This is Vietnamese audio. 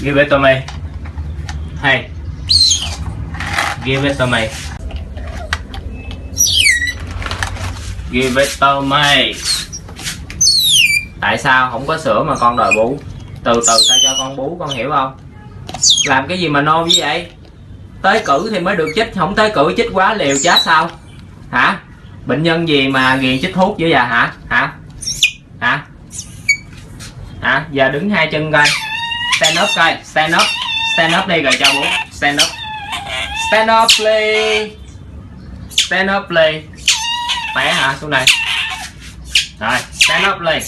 Give it to me. Hey. Give it to me. Give it to me. Tại sao không có sữa mà con đòi bú? Từ từ ta cho con bú con hiểu không? Làm cái gì mà nôn như vậy? Tới cử thì mới được chích, không tới cử chích quá liều chết sao? Hả? Bệnh nhân gì mà ghiền chích thuốc dữ vậy hả? Hả? Hả? Hả? Giờ đứng hai chân coi. Stand up coi, stand up. Stand up đi rồi cho bố. Stand up. Stand up play Stand up play té hả? Xuống đây. Rồi, stand up play